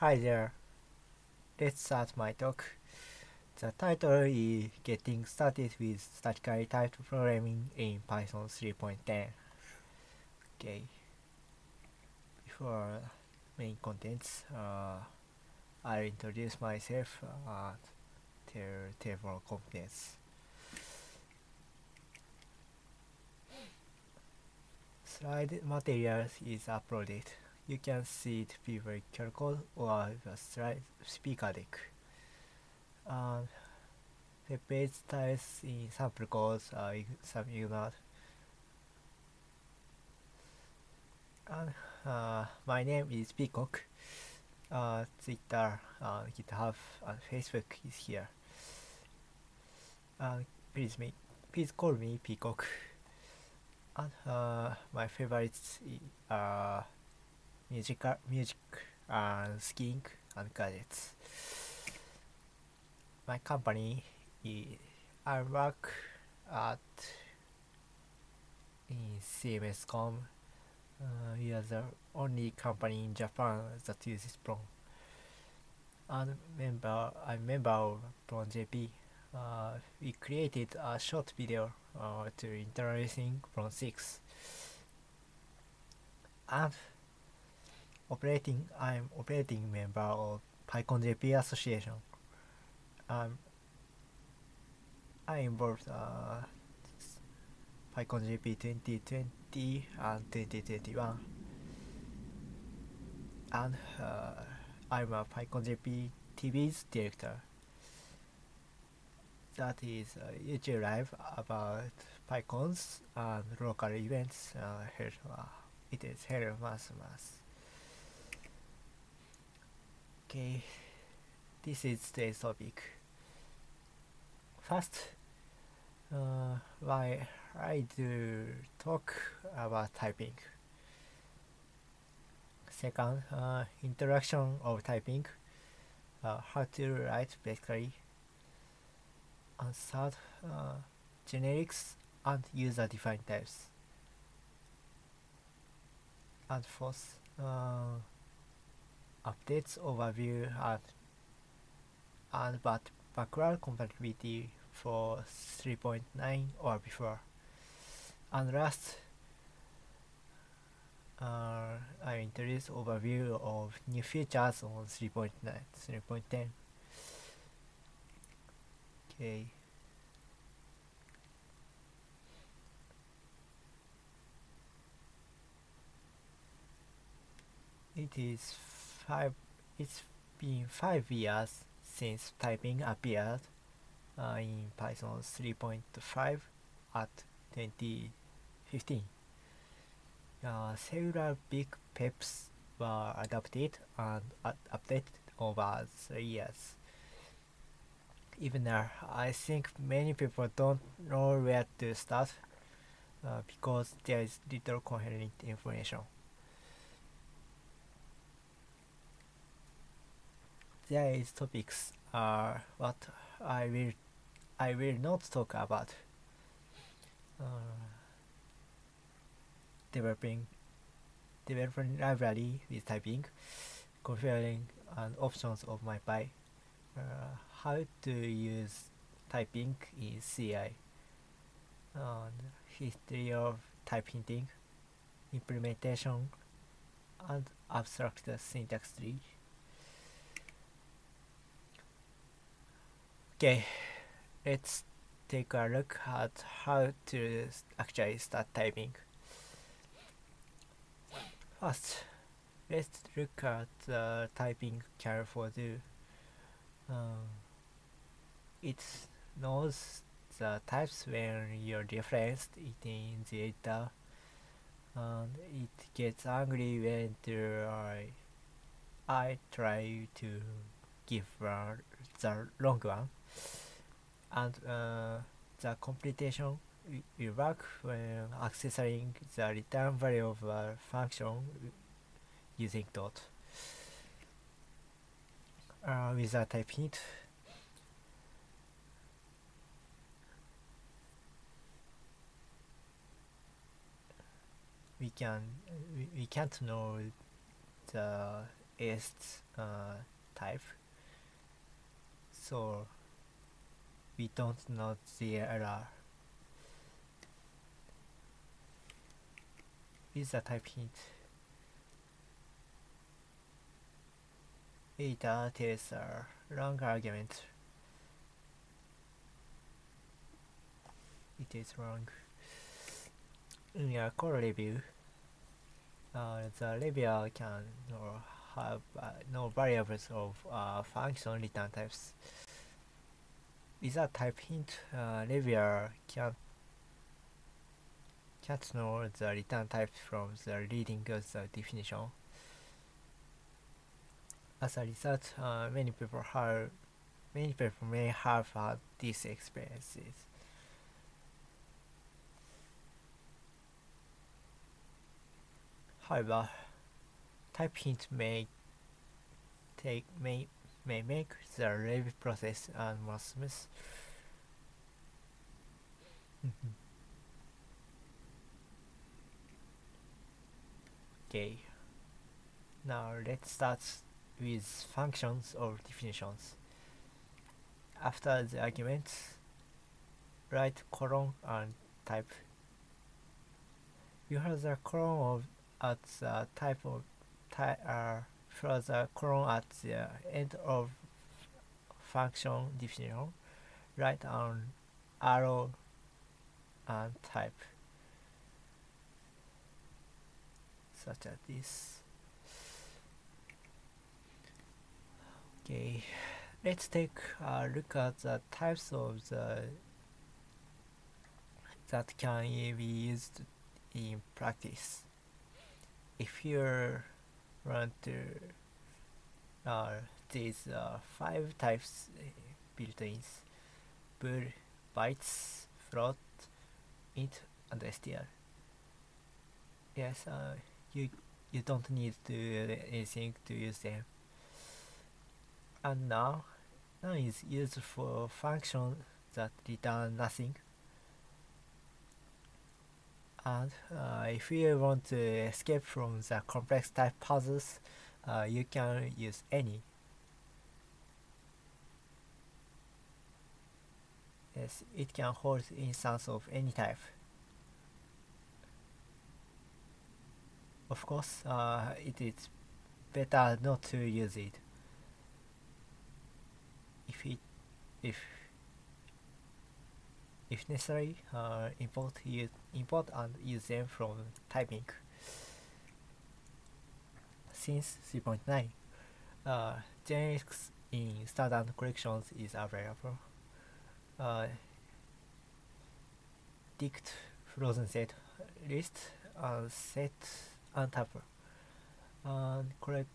Hi there. Let's start my talk. The title is Getting Started with Statically Typed Programming in Python 3.10. Okay. Before main contents, uh, I'll introduce myself and tell table contents. Slide materials is uploaded. You can see it be very careful or slide speaker deck. And the page styles in sample codes are some ignored. And uh, my name is Peacock. Uh, Twitter, uh, GitHub, and Facebook is here. Uh, please me, please call me Peacock. And uh, my favorites are music, music, and skiing and gadgets. My company, I work at in CMSCom uh, we are the only company in Japan that uses Plone. And member, I'm member of Plone JP. Uh, we created a short video uh, to introducing Plone 6. And operating, I'm operating member of PyCon JP Association. Um, I involved uh, PyCon JP 2020 and 2021 and uh, I'm a PyCon JP TV's director. That is a YouTube live about PyCons and local events uh, held, uh, it is held once a okay this is today's topic first uh, why I do talk about typing. Second, uh, introduction of typing, uh, how to write basically. And third, uh, generics and user-defined types. And fourth, uh, updates overview and and but backward compatibility for 3.9 or before. And last uh, I introduce overview of new features on 3.9 3.10 okay. It is five it's been five years since typing appeared uh, in Python 3.5 at 2015. Uh, several big PEPs were adopted and uh, updated over the years. Even now, I think many people don't know where to start uh, because there is little coherent information. Is topics are what I will I will not talk about. Uh, developing developing library with typing, configuring and options of mypy, uh, how to use typing in CI, and history of type hinting, implementation, and abstract syntax tree. Okay, let's take a look at how to actually start typing. First, let's look at the typing char for do. Um, it knows the types when you referenced it in the editor and it gets angry when uh, I try to give uh, the wrong one and uh, the computation will work when accessing the return value of a function using dot. Uh, with a type we can we, we can't know the is uh, type so we don't know the error with the type hint Eta is a long argument. It is wrong. In a core review uh, the reviewer can have uh, no variables of uh, function return types. With a type hint, uh, reviewer can can't know the return type from the reading of the definition. As a result, uh, many people have many people may have had these experiences. However, type hint may take may may make the review process uh, more smooth. okay. Now let's start with functions or definitions. After the arguments, write colon and type. You have the colon of at the type of type uh, for the colon at the end of function definition, write an arrow and type such as this. Okay, let's take a look at the types of the that can be used in practice if you want to uh, these uh, five types uh, built-ins bool, bytes, float, int, and str. Yes, uh, you you don't need to do anything to use them. And now, now is used for functions that return nothing and uh, if you want to escape from the complex type puzzles uh, you can use any. Yes it can hold instance of any type. Of course uh, it is better not to use it. If it if if necessary, uh, import, use, import and use them from typing. Since 3.9, uh, generics in standard collections is available. Uh, dict, frozen set, list, and set, and tuple. And collect,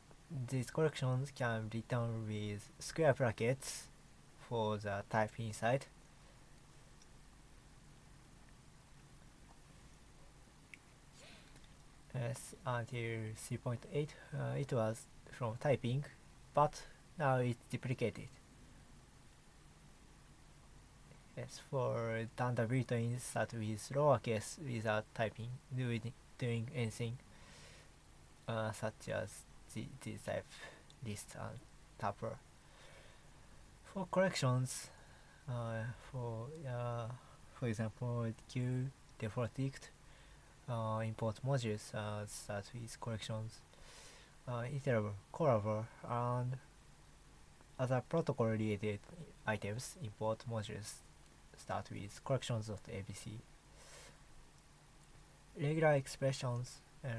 these collections can be return with square brackets for the type inside Yes, until 3.8 uh, it was from typing, but now it's duplicated. Yes, for standard built-ins start with lowercase without typing, doing, doing anything, uh, such as the, the type list and tuple. For collections, uh, for uh, for example, deque default dict uh, import modules uh, start with collections, uh, iterable, callable, and other protocol related items import modules start with collections.abc. Regular expressions um,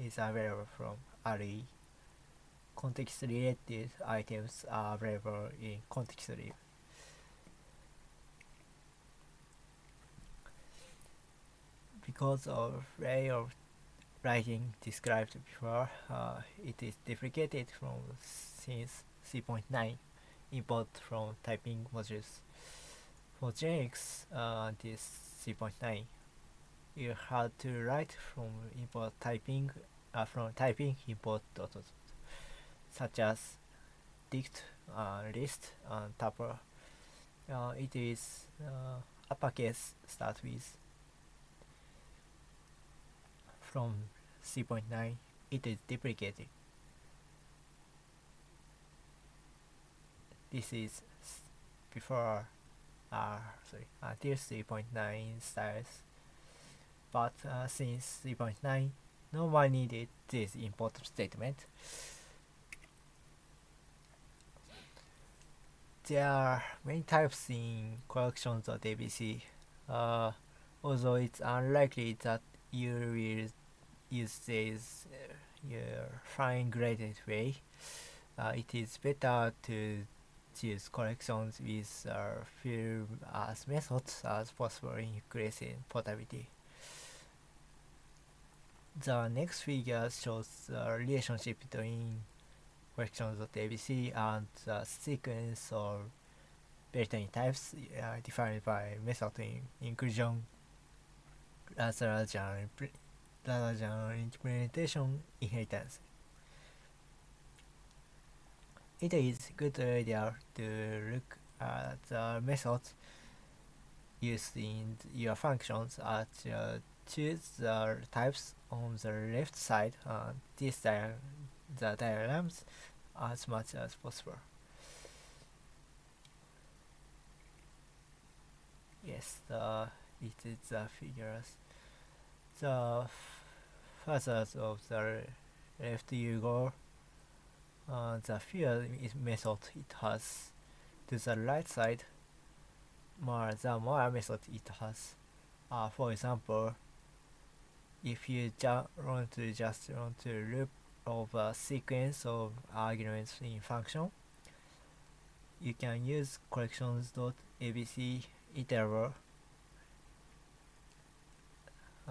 is available from RE. Context related items are available in context. Because of way of writing described before, uh, it is deprecated from since 3.9 import from typing modules. For JX, uh, this 3.9, you had to write from import typing uh, from typing import dot, dot, dot such as dict, uh, list, and tuple. Uh, it is uh, uppercase start with from 3.9 it is deprecated. This is before uh, sorry until 3.9 styles but uh, since 3.9 no one needed this import statement. There are many types in collections of ABC uh, although it's unlikely that you will use this uh, fine graded way uh, it is better to choose collections with uh, few as methods as possible in increasing portability. The next figure shows the relationship between collections of ABC and the sequence of Bertani types uh, defined by method in inclusion rather than, rather than implementation inheritance it is good idea to look at the methods used in your functions uh, choose the types on the left side and these di the diagrams as much as possible. Yes, the, it is the figures. The further of the left you go uh, the field method it has. To the right side more the more method it has. Uh, for example if you just want to just want to loop of a sequence of arguments in function you can use collections.abc iterable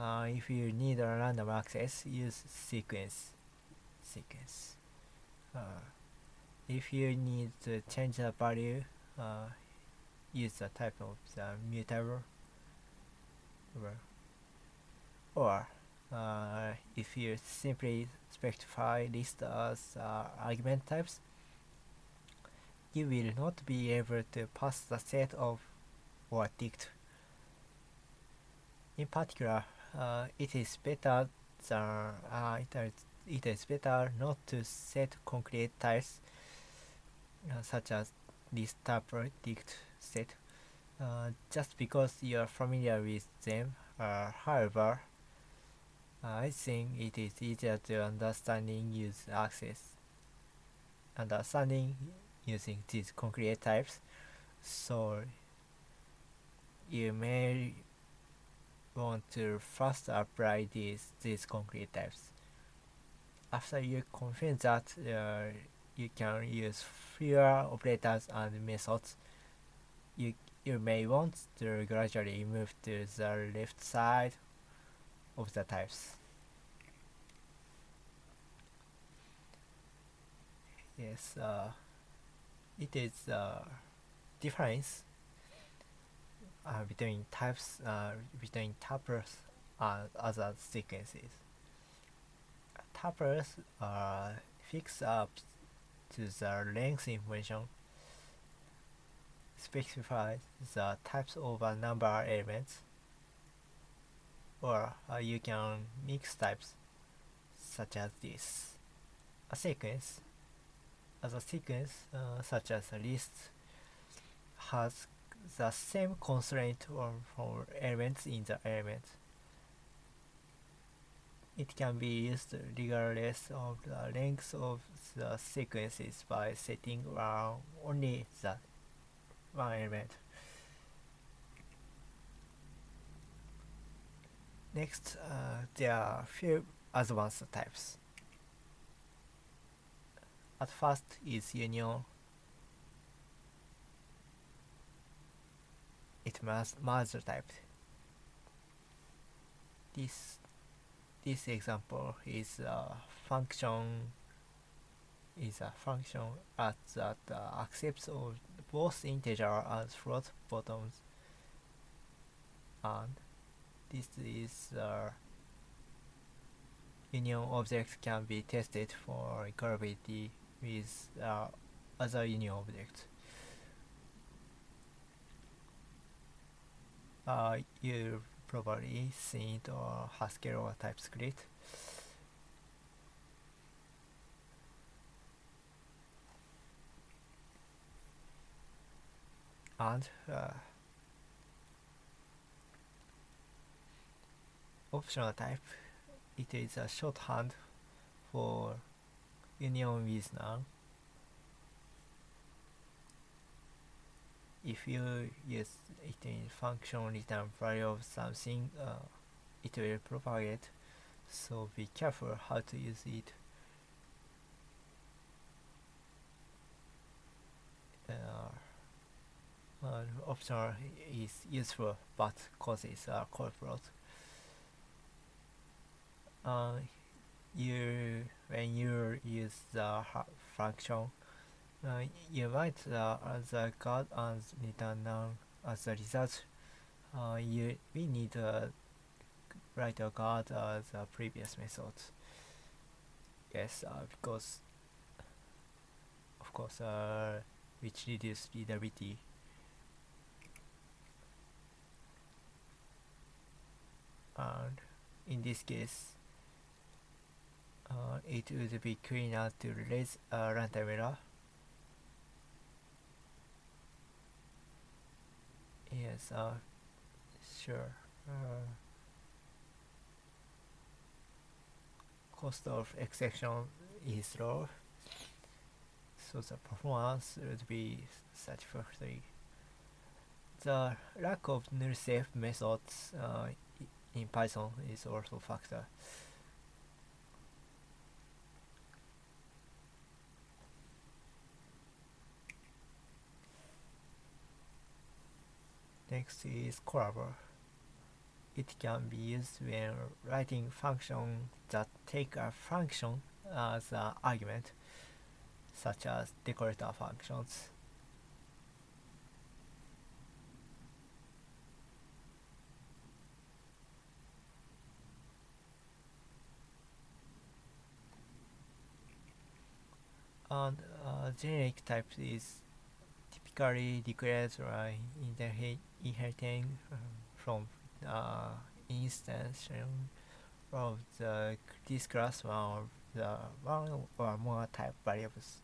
uh, if you need a random access use sequence sequence. Uh, if you need to change the value uh, use the type of the mutable or uh, if you simply specify list as uh, argument types you will not be able to pass the set of or dict in particular uh, it is better than uh, it is it is better not to set concrete types uh, such as this predict set uh, just because you are familiar with them. Uh, however, I think it is easier to understanding use access understanding using these concrete types so you may want to first apply these these concrete types after you confirm that uh, you can use fewer operators and methods, you, you may want to gradually move to the left side of the types. Yes, uh, it is a uh, difference uh, between types uh, between tuples and other sequences. Tuples are fixed up to the length information specifies the types of a number elements or uh, you can mix types such as this. A sequence as a sequence uh, such as a list has the same constraint for elements in the element it can be used regardless of the length of the sequences by setting around only the one element. Next, uh, there are few advanced types. At first is union. It must merge type. This this example is a function is a function at that uh, accepts both integer and float bottoms and this is uh, union object can be tested for equality with uh, other union objects. uh, you probably seen it or Haskell or TypeScript. And uh, optional type, it is a shorthand for union with none. If you use it in function return value of something uh, it will propagate. So be careful how to use it. Uh, uh, optional is useful but causes a corporate. Uh, you when you use the function uh, you write the the guard and return none as a result uh, you we need to write a guard as the previous method. yes uh, because of course uh, which reduce readability and in this case uh, it would be cleaner to release a runtime error yes uh, sure uh, cost of execution is low so the performance would be satisfactory. The lack of null safe methods uh, in Python is also a factor Next is Callable. It can be used when writing functions that take a function as an argument, such as decorator functions. And uh, generic type is typically declared by inheriting um, from uh, instance of the this class one of the one or more type variables.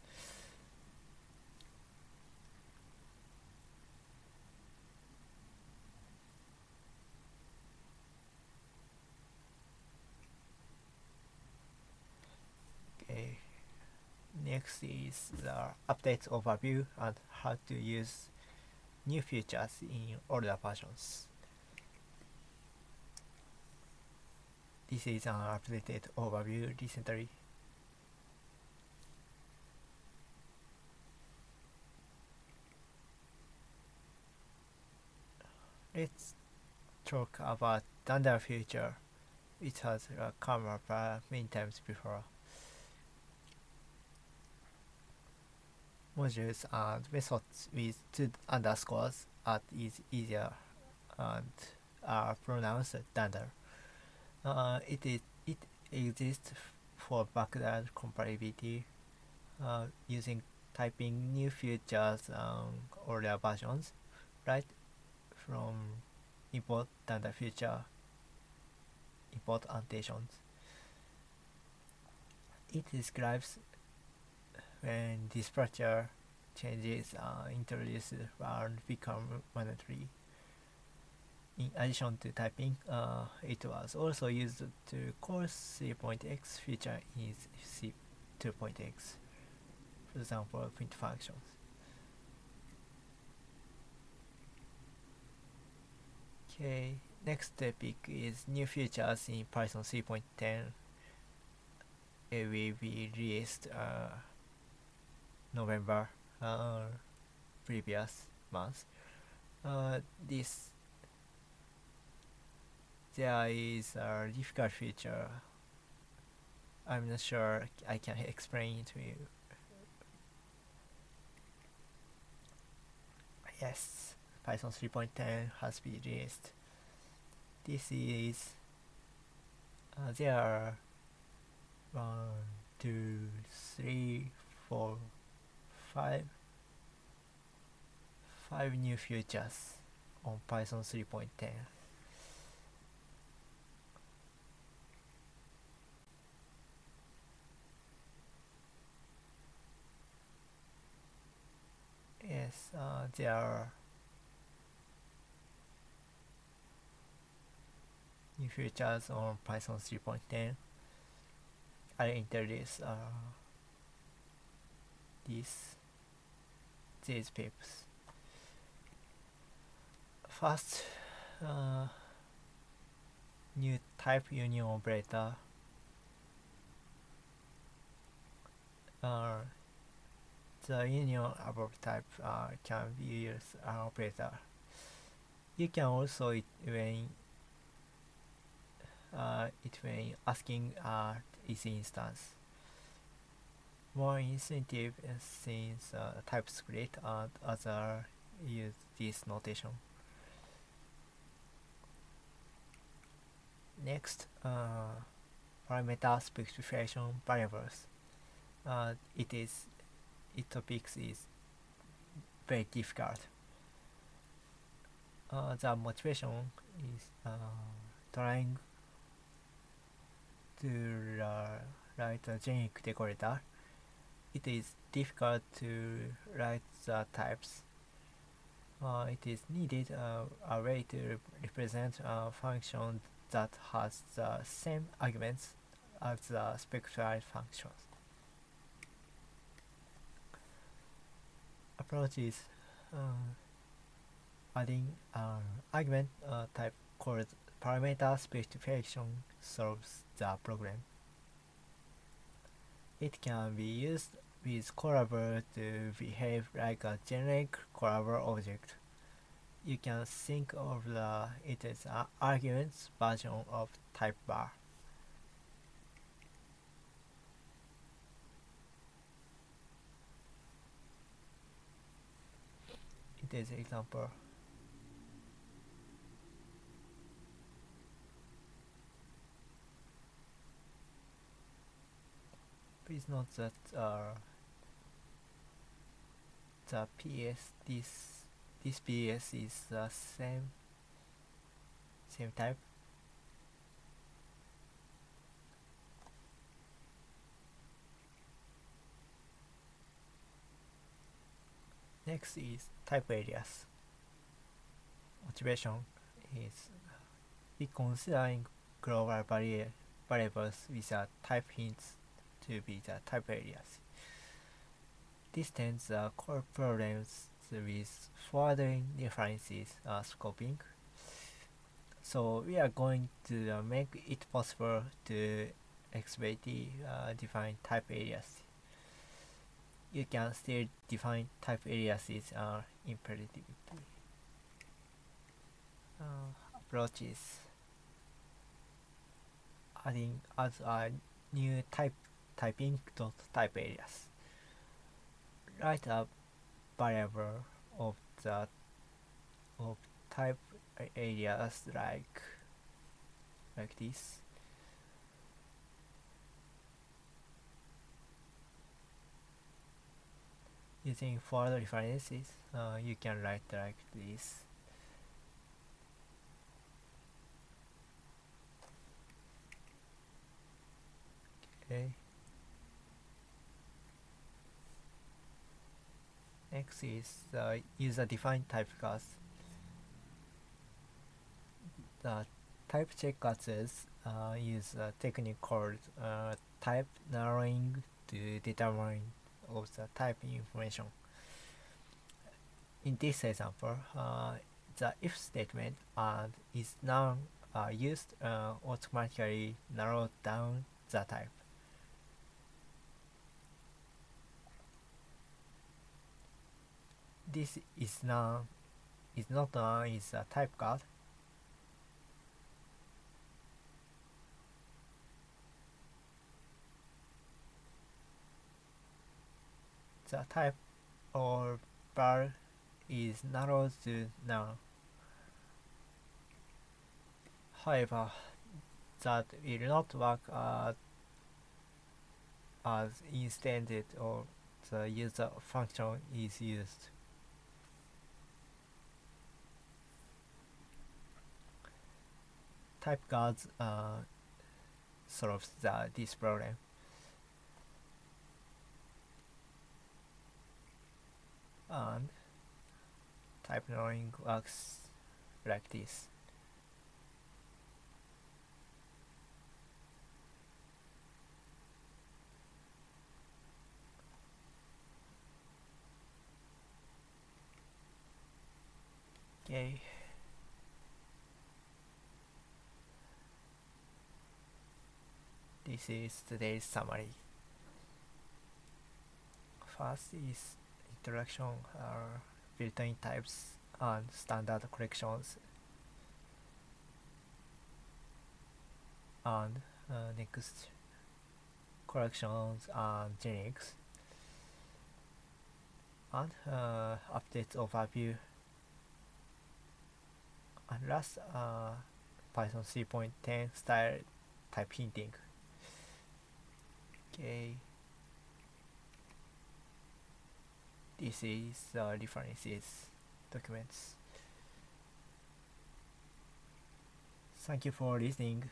Okay. Next is the update overview and how to use new features in older versions. This is an updated overview recently. Let's talk about Dunder future, which has come up uh, many times before. Modules and methods with two underscores are is easier and are pronounced dunder. Uh, it is it exists for backward compatibility uh, using typing new features on older versions, right from import dunder future import annotations. It describes when dispatcher changes are introduced and become mandatory. In addition to typing, uh, it was also used to call 3.x feature in C2.x, for example, print functions. Okay, next topic is new features in Python 3.10. It will be released uh, November uh, previous month. Uh, this there is a difficult feature. I'm not sure I can explain it to you. Yes, Python 3.10 has been released. This is uh, there are one, two, three, four, five five new features on Python 3.10 yes uh, there are new features on Python 3.10 I introduce. uh, this these papers. First, uh, new type union operator. Uh, the union above type uh, can be used an operator. You can also it when uh, it when asking uh, its instance. More incentive since uh, TypeScript and other use this notation. Next, uh, parameter specification variables. Uh, it is it topics is very difficult. Uh, the motivation is uh, trying to write a generic decorator. It is difficult to write the types. Uh, it is needed uh, a way to represent a function that has the same arguments as the specified functions. Approach is uh, adding an argument uh, type called parameter specification solves the problem. It can be used with Callable to behave like a generic Callable object. You can think of the it as an arguments version of type bar. It is example. Please note that uh, the PS this this PS is the same same type. Next is type aliases. Motivation is be considering global vari variables with a type hints to be the type aliases. Tends the core problems with further differences uh, scoping. So we are going to uh, make it possible to explicitly uh, define type aliases. You can still define type aliases uh, imperatively. Uh, approaches adding as a new type typing dot type alias. Write a variable of the of type aliases like like this. Using further references, uh, you can write like this. Okay. Next is the user-defined type class. The type check classes uh, use a technique called uh, type narrowing to determine of the type information. In this example, uh, the if statement and is now uh, used uh, automatically narrow down the type. This is now is not is a type guard. The type or bar is narrowed to now. However, that will not work uh, as intended or the user function is used. typeguards uh, solves the, this problem. And type knowing works like this. Okay. This is today's summary. First is introduction are built-in types and standard collections. And uh, next collections and generics. And uh, updates overview. And last uh, Python 3.10 style type hinting. Okay. This is uh, the references documents. Thank you for listening.